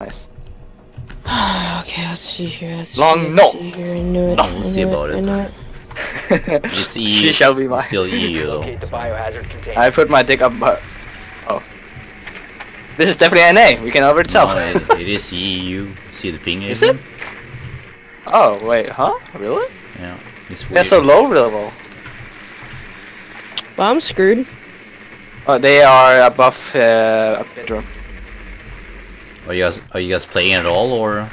Nice. okay, let's see here. Let's Long see, no. let's see here. I knew it. No. I We'll see it, about it. it. It's E. she shall be mine. Still EU though. Locate the biohazard container. I put my dick up her. Oh. This is definitely NA. We can already tell. No, it, it is EU. See the ping Is agent? it? Oh wait, huh? Really? Yeah. It's weird. They're so low level. Well, I'm screwed. Oh, they are above uh, a bedroom. Are you guys are you guys playing at all or?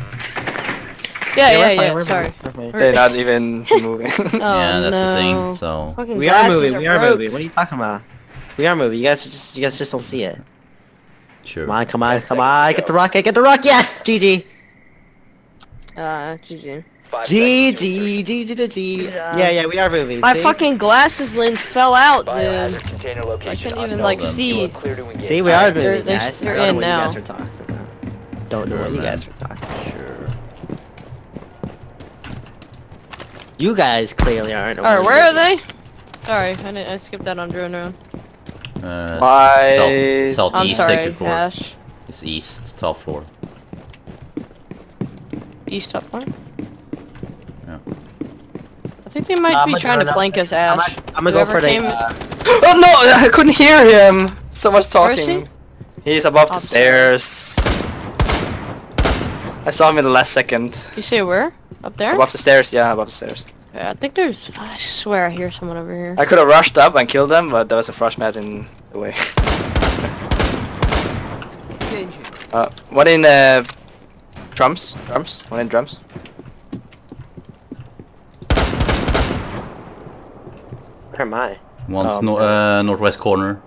Yeah, yeah, we're yeah. fine, we're sorry. fine. They're not even moving. Oh, yeah, that's no. the thing. So Fucking We are glasses moving. We are broke. moving. What are you talking about? We are moving. You guys just you guys just don't see it. sure. Come on, come on, come on. Get the rocket. Get the rock. Yes. GG. Uh, GG. Five seconds to GG. insertion. GG. GG. Yeah. Yeah, yeah. We are moving. My see? fucking glasses lens fell out, dude. I couldn't even, like, see. are clear to engage. See, we are Alright, they're- moving, they're- guys. they're I don't in know what now. You guys are talking about. Don't know what you guys are talking. Sure. You guys clearly aren't. Alright, where are they? Sorry, I, didn't, I skipped that on drone around. Uh, Why- South, I'm southeast sorry. Ash. It's east, top floor. East up one. Yeah. I think they might I'm be gonna trying to flank us, I'm Ash. I'm gonna go for the. came- uh, oh no! I couldn't hear him. So much Where is talking. He's above the Upstairs. stairs. I saw him in the last second. You say where? Up there? Above the stairs, yeah, above the stairs. Yeah, I think there's. I swear I hear someone over here. I could have rushed up and killed them, but there was a frost mat in the way. uh, one in uh, drums, drums, one in drums. Where am I? One's Um, no, uh, northwest corner.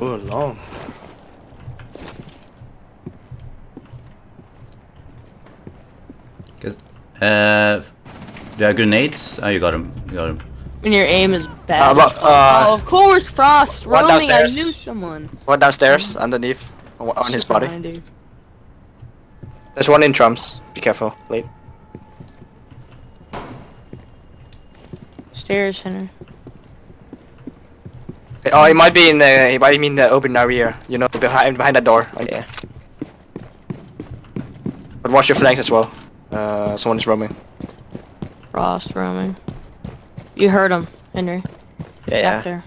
Oh, long. Uh, do you have grenades? Oh, you got him. You got him. And your aim is Uh, bad. but, uh, oh, of course, Frost. one Roaming, I knew someone. One downstairs, underneath, on on his body. Behind you. There's one in drums. Be careful, late. Stairs center. Oh, he might be in the. He might be in the open area. You know, behind behind that door. Oh, yeah. But watch your flanks as well. Someone is roaming. Frost roaming. You heard him, Henry. Yeah, Back yeah. there.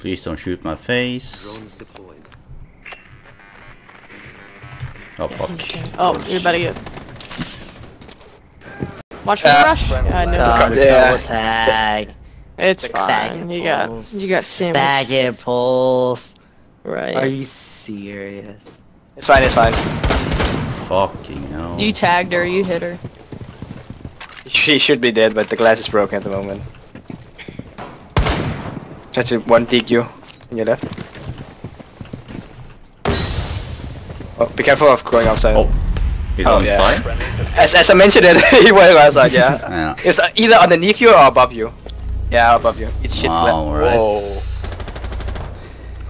Please don't shoot my face. Oh fuck. Oh, you're about to get. Watch for Uh, the rush. Yeah, I knew. It. the Yeah. double tag. It's the fine. bag You got. You got sandwich. Bag it pulls. Right. Are you serious? It's fine. It's fine. Fucking hell. You tagged her. You hit her. She should be dead, but the glass is broken at the moment. That's a one DQ on your left. Oh, be careful of going outside. Oh, he's Oh, on yeah. the side. Friendly to- As, as I mentioned it, he went outside, yeah. Yeah. It's uh, either underneath you or above you. Yeah, above you. It's shit Wow, alright. Whoa.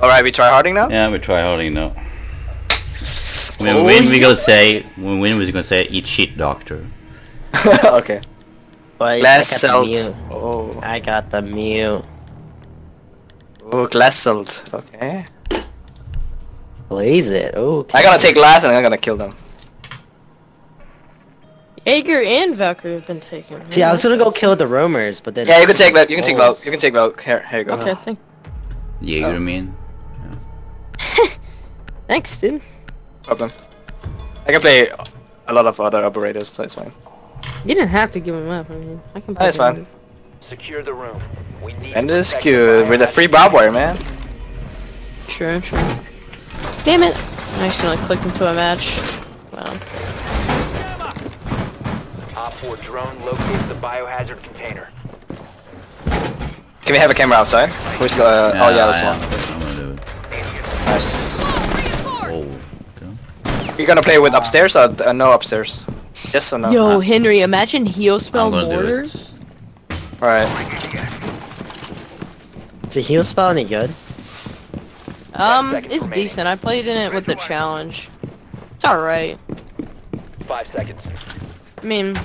Alright, we try harding now? Yeah, we try harding now. When Oh, we win, we gonna say. When we we're gonna say, "Eat shit, doctor." okay. But Glass I got the mute. Oh. I got the mute. Oh, glass celt. Okay. Blaze it. Okay. I'm gonna take Glaz and I'm gonna kill them. Jaeger and Valkyrie have been taken. See, I was gonna go kill the roamers, but then. Yeah, you can take that. You can take Valk. You can take Valk. Here, here you go. Okay, thank. Jaeger, Oh. I mean. Thanks, dude. Problem. I can play a lot of other operators, so it's fine. You didn't have to give him up. I mean, I can. That's play fine. him. Secure the room. We need And to this protect good with a free biohazard barbed wire, man. Sure, sure. Damn it! I accidentally clicked into a match. Wow. Op 4 drone locates the biohazard container. Can we have a camera outside? Who's the? Uh, oh yeah, this one. am. I'm gonna do it. Nice. Oh. Okay. You gonna play with upstairs or uh, no upstairs? Yes or no? Yo, Henry, imagine heal spell I'm gonna mortars. Alright. Is the heal spell any good? Um, it's remaining. decent. I played in it with the challenge. It's alright. Five seconds. I mean,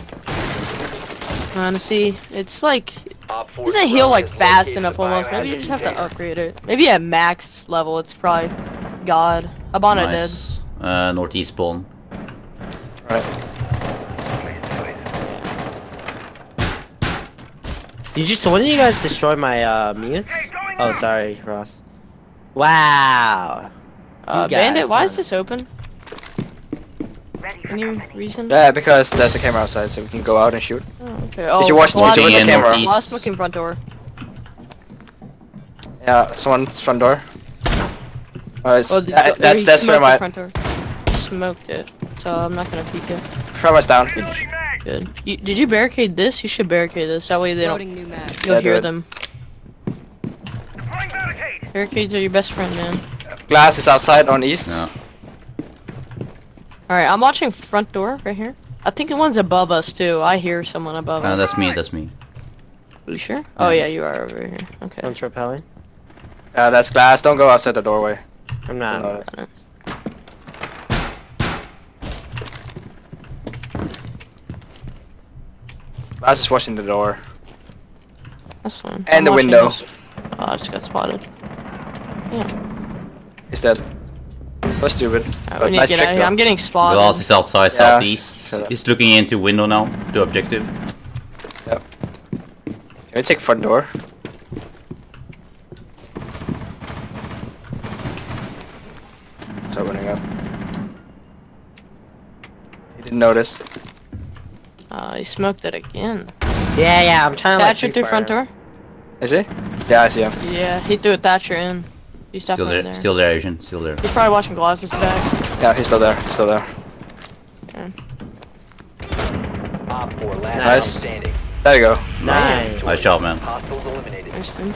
honestly, it's like Op 4 doesn't heal like fast enough almost. Maybe you just have to upgrade it. Maybe at max level, it's probably God. Hibana dead. Nice. Uh, northeast spawn. Alright. Did you? So when did you guys destroy my uh mutes? Oh, sorry, Ross. Wow. Uh, Bandit, why is this open? Any reason? Yeah, because there's a camera outside, so we can go out and shoot. Oh, okay. Oh, you watch- Vlad- did you watch the Vlad- camera? Vlad smoking front door. Yeah, someone's front door. Uh, it's, Oh, the, uh, that's he that's smoked from the my front door. Smoked it, so I'm not gonna peek it. from us down. Good. You, did you barricade this? You should barricade this. That way they don't. Loading new map. You'll Yeah, hear it. them. Barricades are your best friend, man. Glaz is outside on east. Yeah. Alright, I'm watching front door right here. I think the one's above us too. I hear someone above Uh, us. that's me, that's me. Are you sure? Oh yeah, you are over here. Okay. I'm repelling. Uh, that's Glaz. Don't go outside the doorway. I'm not. Uh, Glaz is watching the door. That's fine. And the window. this. Oh, I just got spotted. Yeah. He's dead. That's stupid. Alright, But we need nice to get out of here. I'm getting spotted. Glaz is outside Yeah. southeast. He's looking into window now, to objective. Yep. Can we take front door? It's opening up. He didn't notice. He smoked it again. Yeah, yeah. I'm trying to like. Thatcher through front door? Is he? Yeah, I see him. Yeah, he threw a Thatcher in. He's Still there, there. still there, Asian, still there. He's probably watching glasses back. Yeah, he's still there. He's still there. Op 4, last Nice. standing. There you go. Nice. Nice job, man. Hostiles eliminated.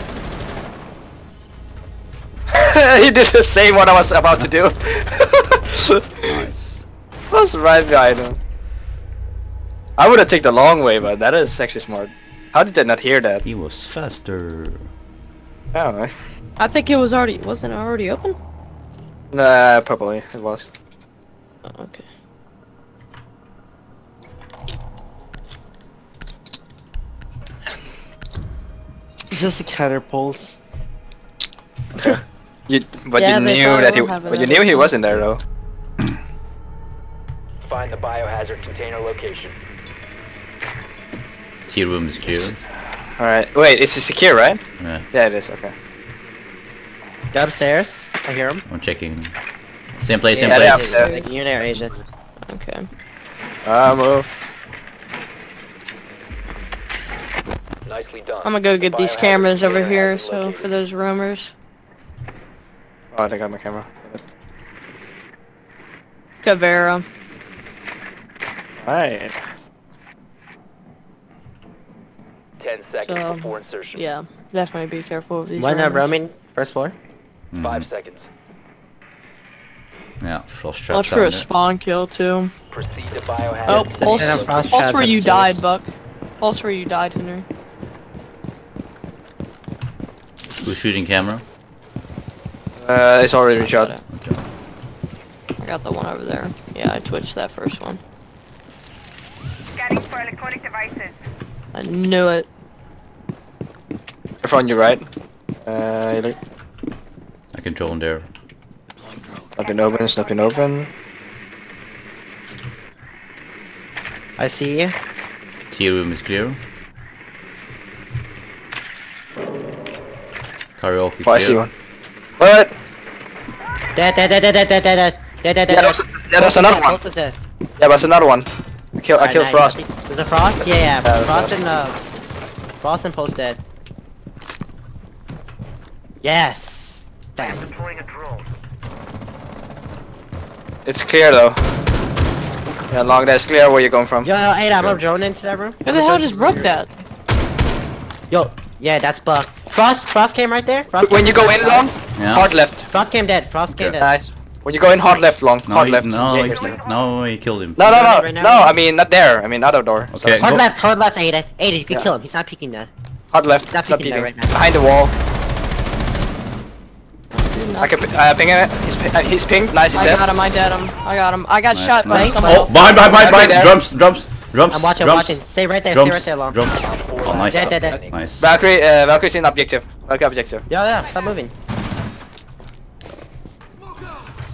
He did the same what I was about to do. Nice. was right behind him. I would have taken the long way, but that is actually smart. How did they not hear that? He was faster. I don't know. I think it was already, wasn't it already open? Nah, probably it was. Oh, okay. Just a counter pulse. You, but Yeah, you knew that he, will but you in knew he wasn't there though. Find the biohazard container location. T room is clear. All right. Wait, is it secure, right? Yeah, Yeah, it is. Okay. Go upstairs. I hear him. I'm checking. Same place, same Yeah, place. upstairs. You're there, Asia. Okay. Ah, move. Nicely done. I'm gonna go get these cameras over here, so for those rumors. Oh, they got my camera. Caveira. Alright. 10 seconds So, before insertion. Yeah, definitely be careful of these One not rumors. roaming. First floor. Mhm. 5 seconds. Yeah, frost trap Watch for a there. spawn kill too. Proceed to biohazard. Oh, container pulse, Yeah, pulse traps where you died, Buck. Pulse where you died, Henry. Who's shooting camera? Uh, it's already shot. It. Okay. I got the one over there. Yeah, I twitched that first one. Scanning for electronic devices. I knew it. Careful on your right. Uh, look. I can drone there. Nothing open. It's nothing open. I see you. T room is clear. Karaoke Oh, I see one. What? Dead, dead, dead, dead, dead, dead, dead, dead, dead, dead, Yeah, there was, yeah, there's another one. Pulse is dead. Yeah, there's another one. I killed, I Alright, killed nice. Frost. There's a frost? Yeah, yeah. there's frost Frost. and uh, frost and Pulse dead. Yes. Damn. Deploying a drone. It's clear though. Yeah, long that's clear where you're going from. Yo, yo, hey, I'm a drone into that room. Who the hell just broke that? Yo, yeah, that's Buck. Frost, Frost came right there. Frost When you go in there. long, Yeah. hard left. Frost came dead. Frost came Okay. dead. Nice. When you go in hard left long, No, hard he, left. no, Yeah, he, no, he killed him. No, no, no, Right no. I mean not there. I mean other door. Okay. Hard Go- left, hard left, Ada. Ada, you can Yeah. kill him. He's not peeking that. Hard left. Not Stop peeking there peeking. right now. Behind the wall. I can pi- uh, ping it. He's, pi- uh, he's pinged. Nice, he's I dead. got him, I dead him. I got him. I got Nice, shot by nice. someone Oh, behind, behind, behind, behind. Drums, drums, drums. I'm watching, drums, I'm watching. Stay right there, Drums, stay right there, long. drums. Oh, nice. Dead, dead, dead. Nice. Valkyrie, uh, Valkyrie's in objective. Valkyrie objective. Yeah, yeah, stop moving.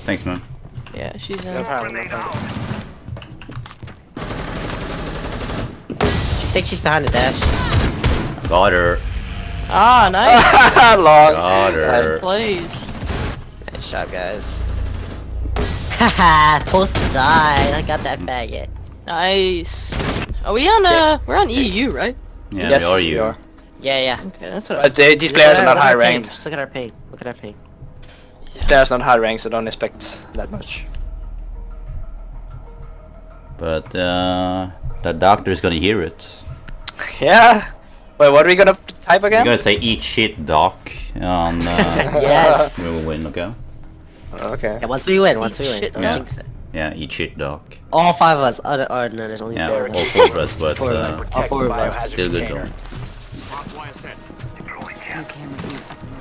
Thanks, man. Yeah, she's in. No problem, no problem. out. She thinks she's behind the dash. Got her. Ah, nice. Long. Got her. Plays. Nice job, guys. Haha, Pulse died. I got that faggot. Nice. Are we on, uh, we're on EU, right? Yeah, yes, we are we are. Yeah, yeah. Okay, that's what I... But they, these players are not high our ranked. Just look at our ping. Look at our ping. These players are not high ranked, so don't expect that much. But uh, the doctor is gonna hear it. Yeah. Wait, what are we gonna type again? You're gonna say eat shit, doc, and uh, Yes. we will win. Okay? Okay. Yeah, once we win, once we Eat win. shit, Don't yeah. jinx it. Yeah, eat shit, doc. All five of us. Other, or no, there's only Yeah, four of all us. four of us, but Four of uh, us. All four the of us. still good container. though. Deploying jam.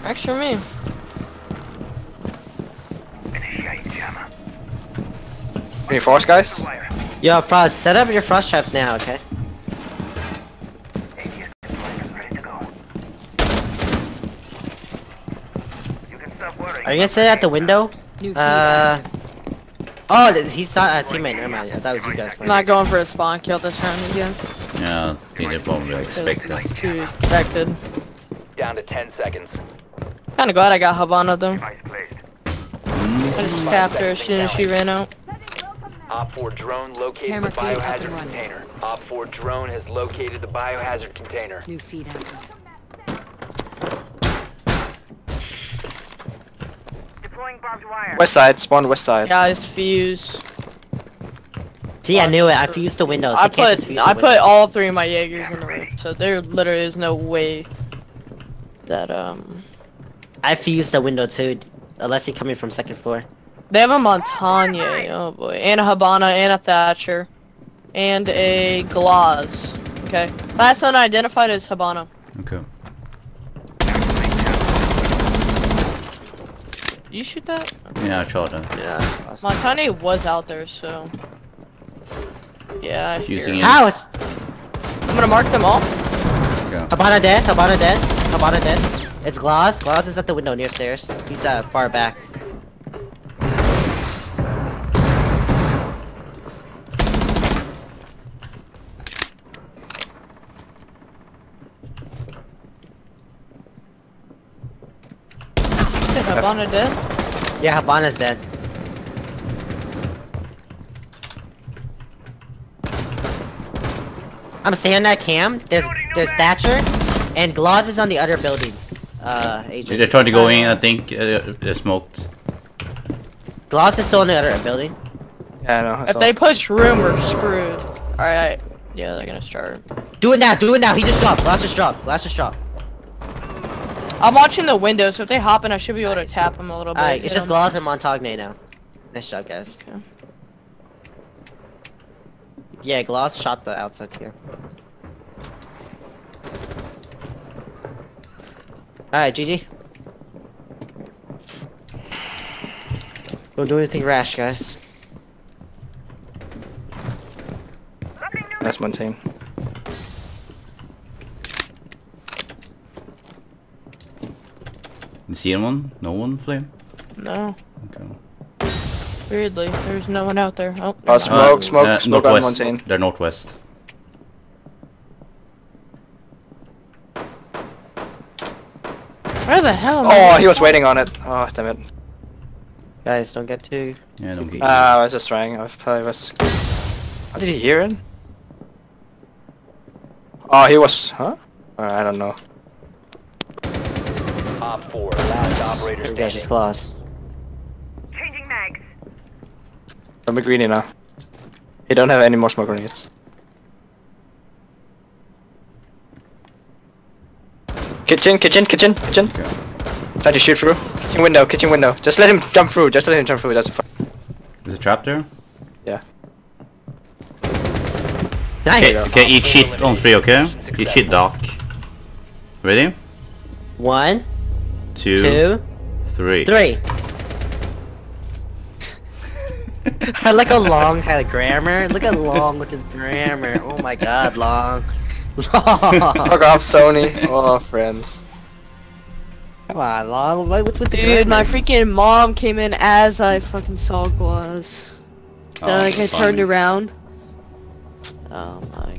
Works for me. Any jammer. Reinforce, guys. Wire. Yo, Frost, set up your frost traps now, okay? ATS deployed. Ready to go. You can stop worrying. Are you gonna sit at the window? Uh. Oh, th- he's not a teammate. Never mind. I thought it was you guys. I'm not going for a spawn kill this round against. Yeah, I think they probably expect that. It's too expected. Down to 10 seconds. Kinda glad I got Hibana though. Device placed. I just tapped her as soon as she ran out. Op 4 drone located Camera the feed up and biohazard container. Op 4 drone has located the biohazard container. New feed active. Deploying barbed wire. West side, spawn west side. Guys, fuse. See, I knew it. I fused the windows. I They put fuse I put windows. all three of my Jaegers in the room, so there literally is no way that um I fused the window too, unless he's coming from second floor. they have a Montagne, oh boy, and a Hibana, and a Thatcher, and a Glaz. Okay, last one identified as Hibana. Okay. You shoot that? Yeah, I shot him. Yeah. Montagne was out there, so yeah. I hear Using it. it. House! I'm gonna mark them all. Okay. Hibana dead. Hibana dead. Hibana dead. It's Glaz. Glaz is at the window near stairs. He's uh far back. Is Hibana dead? Yeah, Hibana's dead. I'm saying that cam. There's there's Thatcher, and Glaz is on the other building. Uh, agent. They're trying to go in, I think. Uh, they smoked. Glaz is still in the other building. Yeah, I know. If saw. they push room, we're screwed. Alright, yeah, they're gonna start. Do it now. Do it now. He just dropped. Glaz just dropped. Glaz just dropped. I'm watching the window, so if they hop in, I should be able to tap them a little bit. Alright, it's just just 'em. Glaz and Montagne now. Nice job, guys. Okay. Yeah, Glaz shot the outside here. Alright, GG. Don't do anything rash, guys. That's my team. See anyone? No one, Flame? No, Okay. weirdly, there's no one out there. Oh, Oh, never smoke, mind. smoke, uh, smoke on northwest. mountain. They're northwest. Where the hell? am Oh, going? he was waiting on it. Oh, damn it. Guys, don't get too... Yeah, don't get Uh, I was just trying. I probably was. How did he hear it? Oh, he was. Huh? Uh, I don't know. Op 4, last operator You guys just standing. Changing mags. I'm a greenie now. He don't have any more smoke grenades. Kitchen, kitchen, kitchen, kitchen. Try to shoot through. Kitchen window, kitchen window. Just let him jump through. Just let him jump through. That's fine. There's a trap there? Yeah. Nice! Okay, okay, eat shit on three, okay? Eat shit, Doc. Ready? One, Two, two, three. three. I like a long kind of grammar. Look at Long with his grammar. Oh my god, Long. Long. Fuck off, Sony. Oh, friends.「Oh,「oh, Come on, long. What- What's with the Dude, my freaking mom came in as I fucking saw Glaz. Then Oh, like I funny. turned around. Oh my god.